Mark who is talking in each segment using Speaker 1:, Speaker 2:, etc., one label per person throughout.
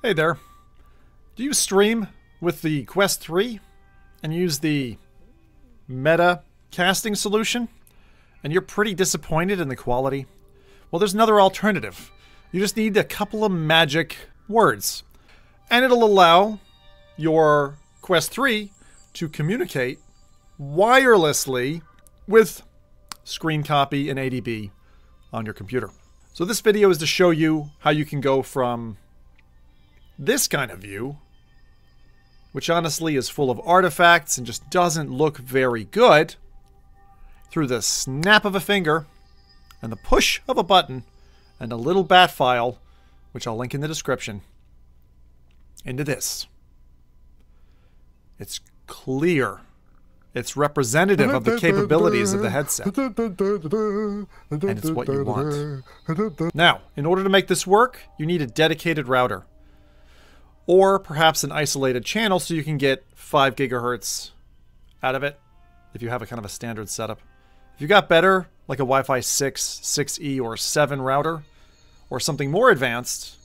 Speaker 1: Hey there. Do you stream with the Quest 3 and use the meta casting solution and you're pretty disappointed in the quality? Well, there's another alternative. You just need a couple of magic words and it'll allow your Quest 3 to communicate wirelessly with screen copy and ADB on your computer. So this video is to show you how you can go from this kind of view, which honestly is full of artifacts and just doesn't look very good, through the snap of a finger and the push of a button and a little bat file, which I'll link in the description, into this. It's clear. It's representative of the capabilities of the headset. And it's what you want. Now, in order to make this work, you need a dedicated router or perhaps an isolated channel so you can get 5 gigahertz out of it if you have a kind of a standard setup. If you got better, like a Wi-Fi 6, 6E, or 7 router, or something more advanced,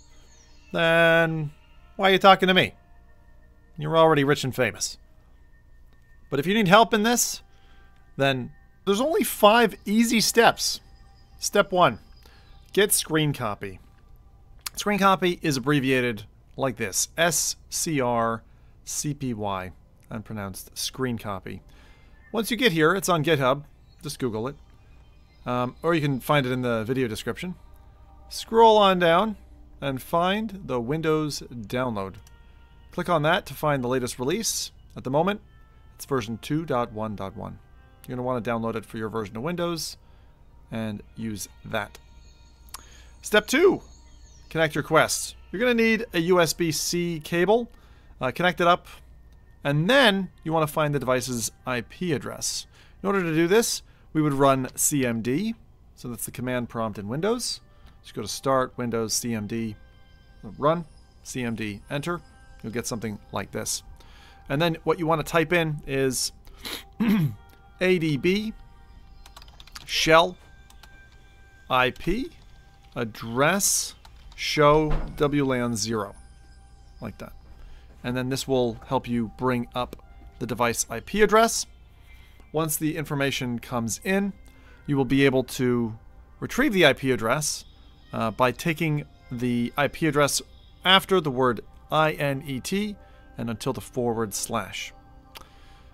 Speaker 1: then why are you talking to me? You're already rich and famous. But if you need help in this, then there's only five easy steps. Step one, get screen copy. Screen copy is abbreviated like this SCRCPY, unpronounced screen copy. Once you get here, it's on GitHub. Just Google it. Um, or you can find it in the video description. Scroll on down and find the Windows download. Click on that to find the latest release. At the moment, it's version 2.1.1. You're going to want to download it for your version of Windows and use that. Step 2. Connect your Quest. You're going to need a USB-C cable, uh, connect it up, and then you want to find the device's IP address. In order to do this, we would run CMD, so that's the command prompt in Windows. Just go to Start, Windows, CMD, run, CMD, enter. You'll get something like this. And then what you want to type in is ADB shell IP address show WLAN 0. Like that. And then this will help you bring up the device IP address. Once the information comes in, you will be able to retrieve the IP address uh, by taking the IP address after the word INET and until the forward slash.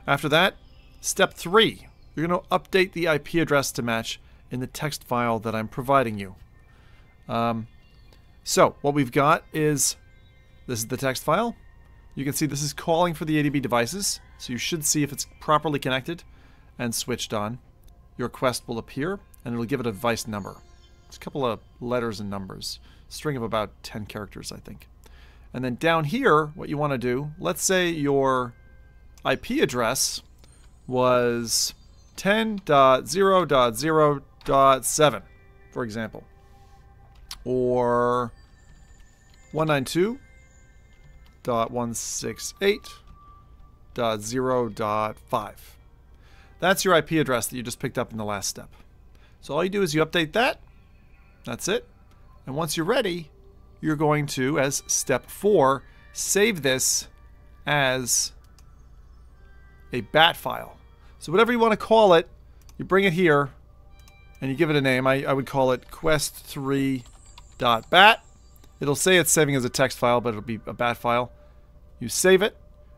Speaker 1: After that, step three, you're going to update the IP address to match in the text file that I'm providing you. Um, so what we've got is, this is the text file. You can see this is calling for the ADB devices. So you should see if it's properly connected and switched on. Your quest will appear and it'll give it a device number. It's a couple of letters and numbers. string of about 10 characters, I think. And then down here, what you want to do, let's say your IP address was 10.0.0.7, for example. Or 192.168.0.5. That's your IP address that you just picked up in the last step. So all you do is you update that. That's it. And once you're ready, you're going to, as step four, save this as a bat file. So whatever you want to call it, you bring it here and you give it a name. I, I would call it quest3.bat. It'll say it's saving as a text file, but it'll be a bat file. You save it,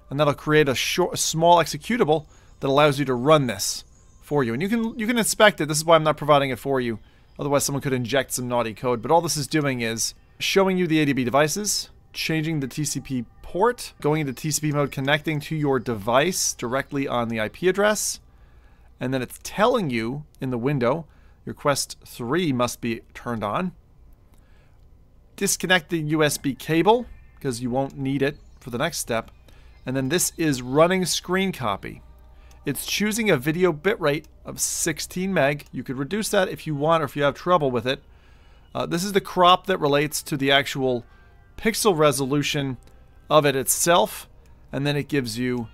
Speaker 1: and that'll create a, short, a small executable that allows you to run this for you. And you can you can inspect it. This is why I'm not providing it for you. Otherwise, someone could inject some naughty code. But all this is doing is showing you the ADB devices, changing the TCP port, going into TCP mode, connecting to your device directly on the IP address, and then it's telling you in the window your Quest 3 must be turned on disconnect the USB cable because you won't need it for the next step. And then this is running screen copy. It's choosing a video bitrate of 16 meg. You could reduce that if you want or if you have trouble with it. Uh, this is the crop that relates to the actual pixel resolution of it itself. And then it gives you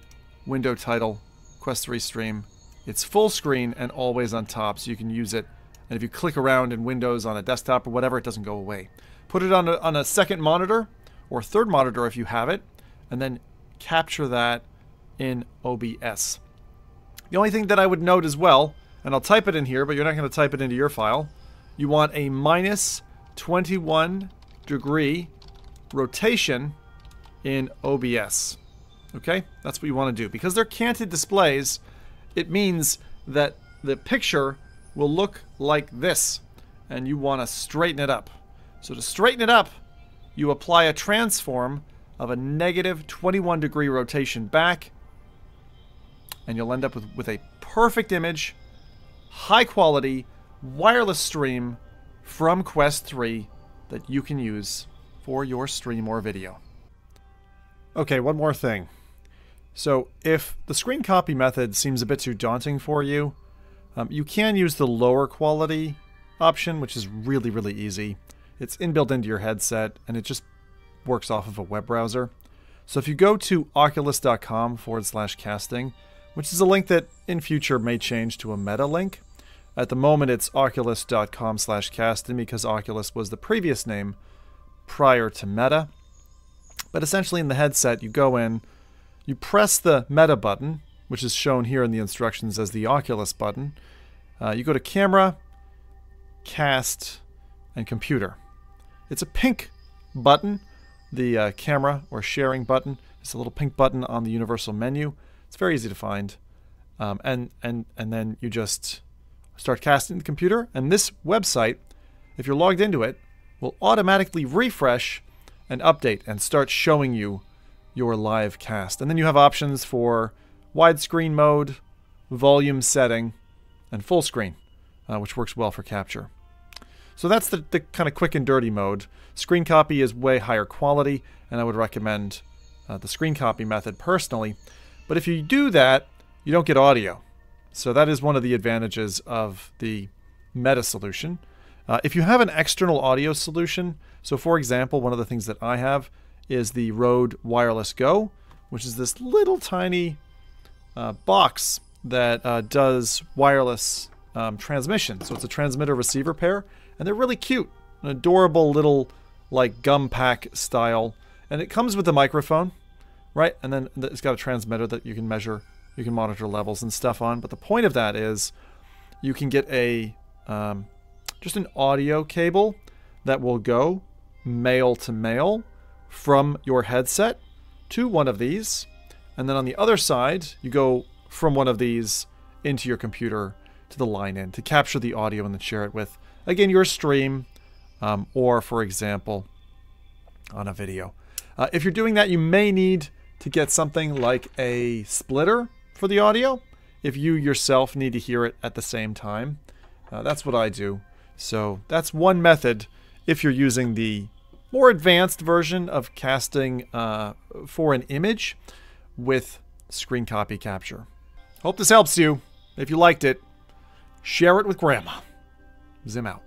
Speaker 1: window title, Quest 3 stream. It's full screen and always on top so you can use it. And if you click around in Windows on a desktop or whatever, it doesn't go away put it on a, on a second monitor, or third monitor if you have it, and then capture that in OBS. The only thing that I would note as well, and I'll type it in here, but you're not going to type it into your file, you want a minus 21 degree rotation in OBS. Okay, that's what you want to do. Because they're canted displays, it means that the picture will look like this, and you want to straighten it up. So to straighten it up, you apply a transform of a negative 21 degree rotation back, and you'll end up with, with a perfect image, high quality, wireless stream from Quest 3 that you can use for your stream or video. Okay, one more thing. So if the screen copy method seems a bit too daunting for you, um, you can use the lower quality option, which is really, really easy. It's inbuilt into your headset, and it just works off of a web browser. So if you go to oculus.com forward slash casting, which is a link that in future may change to a meta link, at the moment it's oculus.com slash casting because Oculus was the previous name prior to meta. But essentially in the headset, you go in, you press the meta button, which is shown here in the instructions as the Oculus button. Uh, you go to camera, cast, and computer. It's a pink button, the uh, camera or sharing button. It's a little pink button on the universal menu. It's very easy to find. Um, and, and, and then you just start casting the computer. And this website, if you're logged into it, will automatically refresh and update and start showing you your live cast. And then you have options for widescreen mode, volume setting, and full screen, uh, which works well for capture. So that's the, the kind of quick and dirty mode. Screen copy is way higher quality, and I would recommend uh, the screen copy method personally. But if you do that, you don't get audio. So that is one of the advantages of the meta solution. Uh, if you have an external audio solution, so for example, one of the things that I have is the Rode Wireless Go, which is this little tiny uh, box that uh, does wireless um, transmission. So it's a transmitter receiver pair, and they're really cute, an adorable little like gum pack style, and it comes with a microphone, right? And then it's got a transmitter that you can measure, you can monitor levels and stuff on. But the point of that is, you can get a um, just an audio cable that will go male to male from your headset to one of these. And then on the other side, you go from one of these into your computer to the line in to capture the audio and then share it with, again, your stream um, or, for example, on a video. Uh, if you're doing that, you may need to get something like a splitter for the audio if you yourself need to hear it at the same time. Uh, that's what I do. So that's one method if you're using the more advanced version of casting uh, for an image with screen copy capture. Hope this helps you. If you liked it, share it with grandma. Zim out.